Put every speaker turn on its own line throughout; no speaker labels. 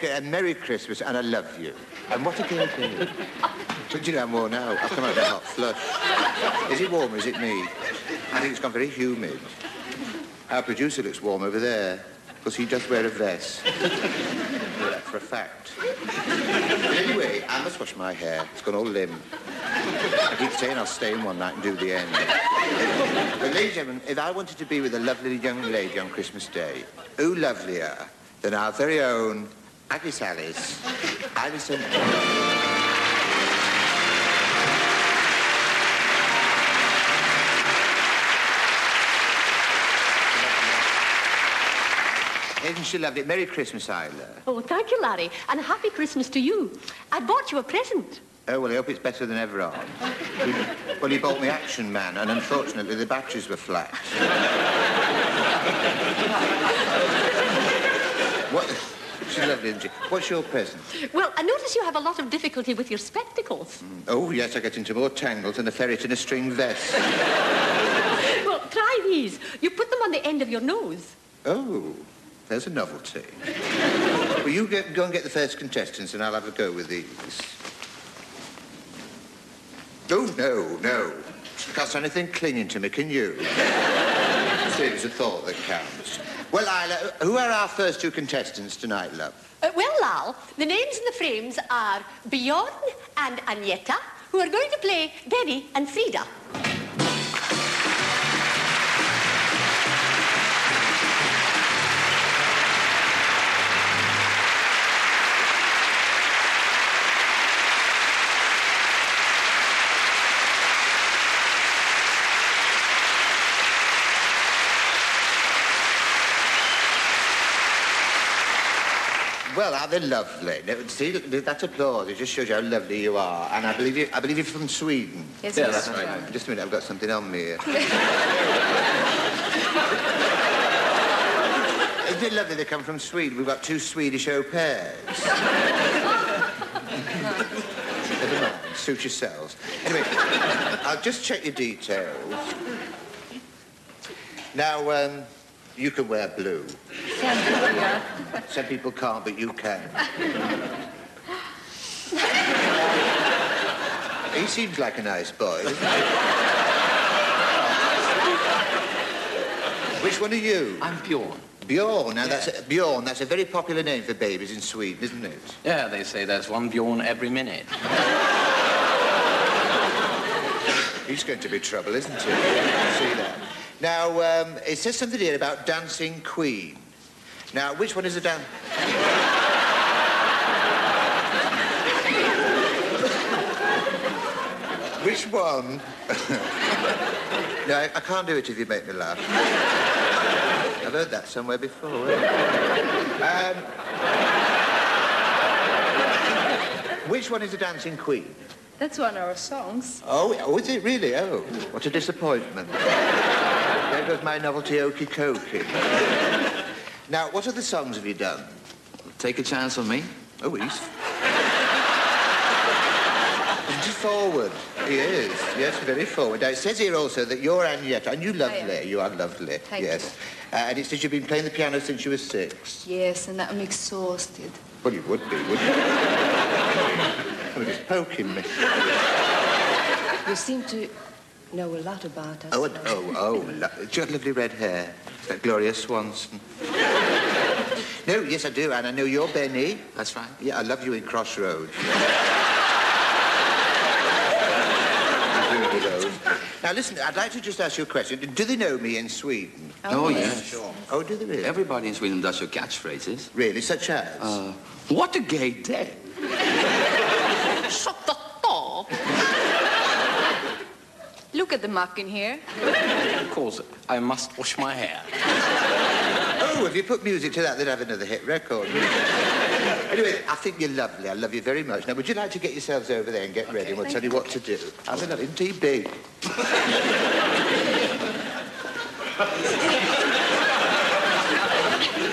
You, and Merry Christmas, and I love you. And what a great day. But you know I'm worn out. I've come out of a hot flush. Is it warm or is it me? I think it's gone very humid. Our producer looks warm over there, because he does wear a vest. For a fact. But anyway, I must wash my hair. It's gone all limp. I keep saying I'll stay in one night and do the end. But ladies and gentlemen, if I wanted to be with a lovely young lady on Christmas Day, who lovelier than our very own Agnes Alice, Alison Isn't she lovely? Merry Christmas, Isla.
Oh, thank you, Larry. And a happy Christmas to you. I bought you a present.
Oh, well, I hope it's better than ever on. well, he bought me Action Man, and unfortunately, the batteries were flat. what? She's lovely, isn't she? What's your present?
Well, I notice you have a lot of difficulty with your spectacles. Mm.
Oh, yes, I get into more tangles than a ferret in a string vest.
well, try these. You put them on the end of your nose.
Oh. There's a novelty. well, you get, go and get the first contestants and I'll have a go with these. Oh, no, no. Can't anything clinging to me, can you? It's a thought that counts. Well, Isla, who are our first two contestants tonight, love?
Uh, well, Lal, the names in the frames are Bjorn and Agneta, who are going to play Benny and Frida.
Well, are they lovely? See, that applause, it just shows you how lovely you are. And I believe, you, I believe you're from Sweden.
Yes, yes that's
right. Just a minute, I've got something on me here. Isn't it lovely they come from Sweden? We've got two Swedish au pairs. Never mind, suit yourselves. Anyway, I'll just check your details. Now, um, you can wear blue.
Some people.
Some people can't, but you can. he seems like a nice boy, doesn't he? Which one are you?
I'm Bjorn.
Bjorn. Now, yeah. that's a, Bjorn. That's a very popular name for babies in Sweden, isn't it?
Yeah, they say there's one Bjorn every minute.
He's going to be trouble, isn't he? See that? Now, um, it says something here about Dancing Queen. Now, which one is the dance? which one? no, I, I, can't do it if you make me laugh. I've heard that somewhere before. Um, which one is the Dancing Queen?
That's one of our songs.
Oh, oh, is it really? Oh, what a disappointment. There goes my novelty Okey Cokey. Now, what other songs have you done?
Take a chance on me.
Oh, he's... He's forward. He is. Yes, very forward. Now, it says here also that you're Agneta, and you lovely. You are lovely.
Thank
yes. You. Uh, and it says you've been playing the piano since you were six.
Yes, and that I'm exhausted.
Well, you would be, wouldn't you? well, he's poking me.
You seem to know a lot about us.
Oh, oh, oh, lo- do you have lovely red hair? Is that Gloria Swanson? No, yes, I do, and I know you're Benny.
That's right.
Yeah, I love you in Crossroads. Now, listen, I'd like to just ask you a question. Do they know me in Sweden?
Oh, oh yes.
Sure. Oh, do they really?
Everybody in Sweden does your catchphrases.
Really? Such as?
Uh, what a gay day.
Shut the door.
Look at the muck in here.
Of course, I must wash my hair.
Oh, if you put music to that, they'd have another hit record. anyway, I think you're lovely. I love you very much. Now, would you like to get yourselves over there and get okay, ready, and we'll tell you what to do? I mean, in TB.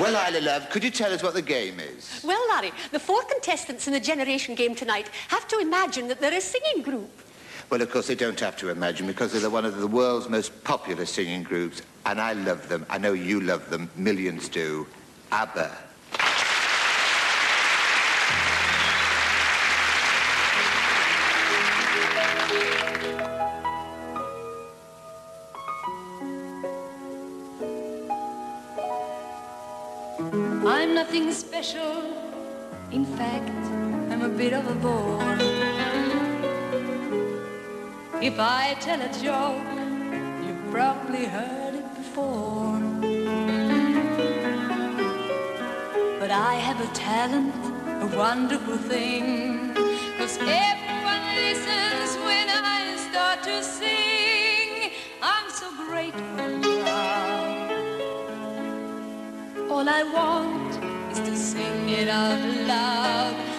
Well, Isla, love, could you tell us what the game is?
Well, Larry, the four contestants in the Generation game tonight have to imagine that they're a singing group.
Well, of course, they don't have to imagine because they're one of the world's most popular singing groups, and I love them. I know you love them. Millions do. ABBA.
I'm nothing special. In fact, I'm a bit of a bore. If I tell a joke, you've probably heard but I have a talent, a wonderful thing. Cause everyone listens when I start to sing. I'm so grateful proud. All I want is to sing it out loud.